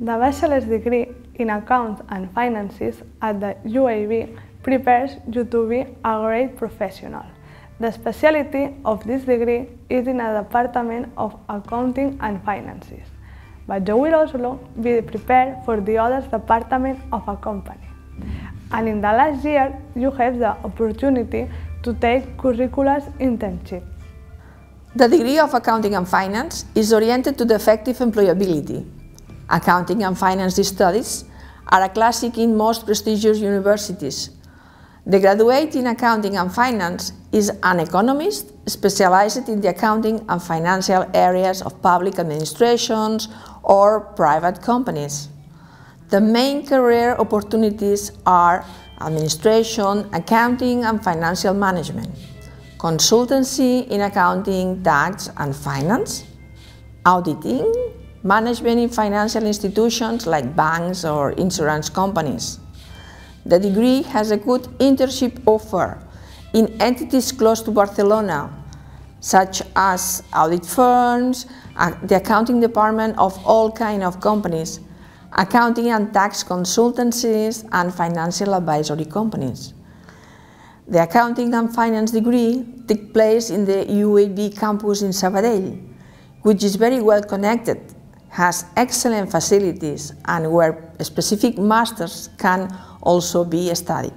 The bachelor's degree in Accounts and Finances at the UAB prepares you to be a great professional. The specialty of this degree is in a department of accounting and finances, but you will also be prepared for the other department of a company. And in the last year, you have the opportunity to take curricular internship. The degree of Accounting and Finance is oriented to the effective employability Accounting and finance studies are a classic in most prestigious universities. The graduate in accounting and finance is an economist specialized in the accounting and financial areas of public administrations or private companies. The main career opportunities are administration, accounting and financial management, consultancy in accounting, tax and finance, auditing, management in financial institutions like banks or insurance companies. The degree has a good internship offer in entities close to Barcelona, such as audit firms, the accounting department of all kinds of companies, accounting and tax consultancies, and financial advisory companies. The accounting and finance degree took place in the UAB campus in Sabadell, which is very well connected has excellent facilities and where specific masters can also be studied.